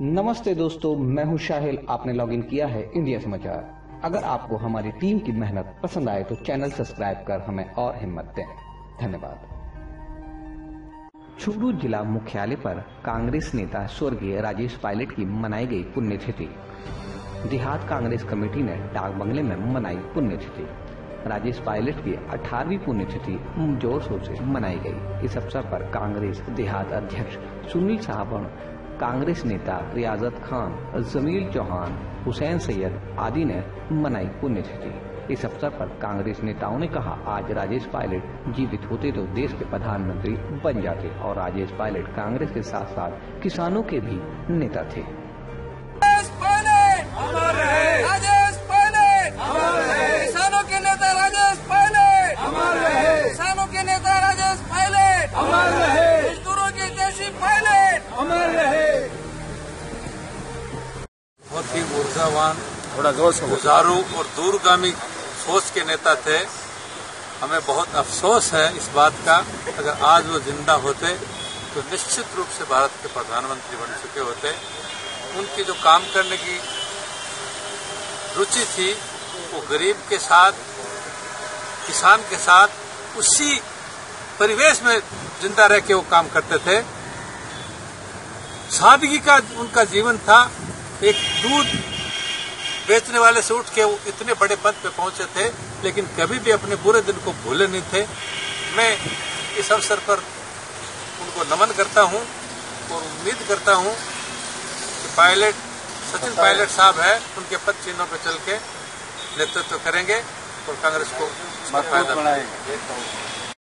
नमस्ते दोस्तों, मैं हूँ शाहिल। आपने लॉगिन किया है इंडिया समाचार। अगर आपको हमारी टीम की मेहनत पसंद आए तो चैनल सब्सक्राइब कर हमें और हिम्मत दें। धन्यवाद। चूरू जिला मुख्यालय पर कांग्रेस नेता स्वर्गीय राजेश पायलट की मनाई गई पुण्यतिथि। देहात कांग्रेस कमेटी ने डाक बंगले में मनाई पुण्यतिथि। राजेश पायलट की 18वीं पुण्यतिथि ज़ोर शोर से मनाई गई। इस अवसर पर कांग्रेस देहात अध्यक्ष सुनील साहबण कांग्रेस नेता रियाजत खान, जमील चौहान, हुसैन सैयद आदि ने मनाई पुण्यतिथि। इस अवसर पर कांग्रेस नेताओं ने कहा, आज राजेश पायलट जीवित होते तो देश के प्रधानमंत्री बन जाते और राजेश पायलट कांग्रेस के साथ साथ किसानों के भी नेता थे राजेश पायलट अमर रहे राजेश पायलट अमर रहे किसानों के नेता राजेश पायलट अमर रहे किसानों के नेता राजेश पायलट अमर रहे मजदूरों के देशी पायलट अमर रहे बहुत ऊर्जावान थोड़ा ज़ोर से और दूरगामी सोच के नेता थे। हमें बहुत अफसोस है इस बात का। अगर आज वो ज़िंदा होते तो निश्चित रूप से भारत के प्रधानमंत्री बन चुके होते। उनकी जो काम करने की रुचि थी, वो गरीब के साथ, किसान के साथ, उसी परिवेश में ज़िंदा रह के वो काम करते थे। सादगी का उनका जीवन था। एक दूध बेचने वाले से उठ के वो इतने बड़े पद पे पहुँचे थे लेकिन कभी भी अपने बुरे दिन को भूले नहीं थे। मैं इस अवसर पर उनको नमन करता हूँ और उम्मीद करता हूँ कि पायलट सचिन पायलट साहब है उनके पद चिन्हों पर चल के नेतृत्व तो करेंगे और कांग्रेस को फ़ायदा।